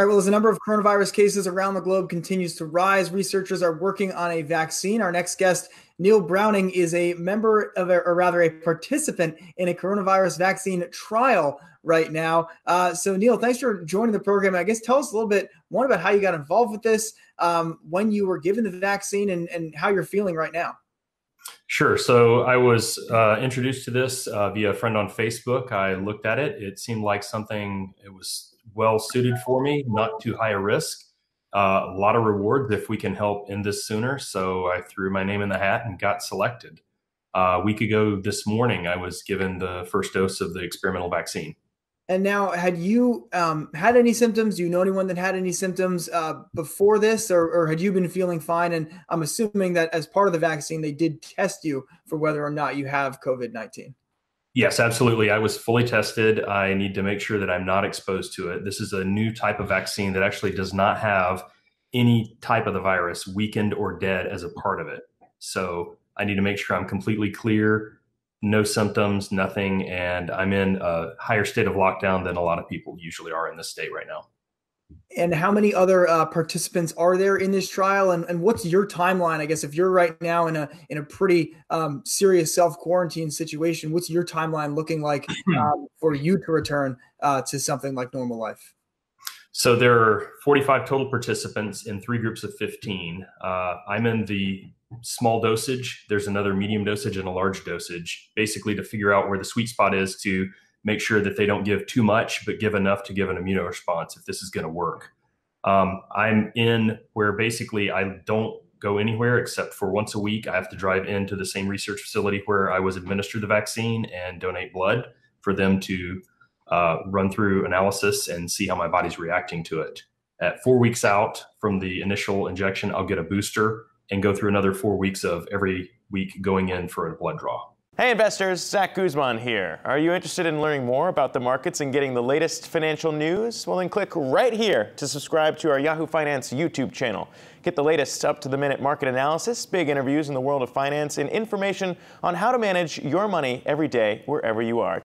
All right, well, as the number of coronavirus cases around the globe continues to rise, researchers are working on a vaccine. Our next guest, Neal Browning, is a member of, a, or rather, a participant in a coronavirus vaccine trial right now. Uh, so, Neal, thanks for joining the program. I guess tell us a little bit, more about how you got involved with this, um, when you were given the vaccine, and, and how you're feeling right now. Sure. So I was uh, introduced to this uh, via a friend on Facebook. I looked at it. It seemed like something, it was well suited for me, not too high a risk. Uh, a lot of rewards if we can help end this sooner. So I threw my name in the hat and got selected. Uh, a week ago this morning, I was given the first dose of the experimental vaccine. And now, had you um, had any symptoms? Do you know anyone that had any symptoms uh, before this, or, or, had you been feeling fine? And I'm assuming that as part of the vaccine, they did test you for whether or not you have COVID 19. Yes, absolutely. I was fully tested. I need to make sure that I'm not exposed to it. This is a new type of vaccine that actually does not have any type of the virus weakened or dead as a part of it. So I need to make sure I'm completely clear, no symptoms, nothing, and I'm in a higher state of lockdown than a lot of people usually are in this state right now. And how many other uh, participants are there in this trial? And, and what's your timeline? I guess if you're right now in a in a pretty um, serious self quarantine situation, what's your timeline looking like um, for you to return uh, to something like normal life? So there are 45 total participants in three groups of 15. Uh, I'm in the small dosage. There's another medium dosage and a large dosage, basically to figure out where the sweet spot is to make sure that they don't give too much, but give enough to give an immune response if this is going to work. Um, I'm in where basically I don't go anywhere except for once a week. I have to drive into the same research facility where I was administered the vaccine and donate blood for them to uh, run through analysis and see how my body's reacting to it. At four weeks out from the initial injection, I'll get a booster and go through another four weeks of every week going in for a blood draw. Hey investors, Zack Guzman here. Are you interested in learning more about the markets and getting the latest financial news? Well, then click right here to subscribe to our Yahoo Finance YouTube channel. Get the latest up to the minute market analysis, big interviews in the world of finance, and information on how to manage your money every day wherever you are.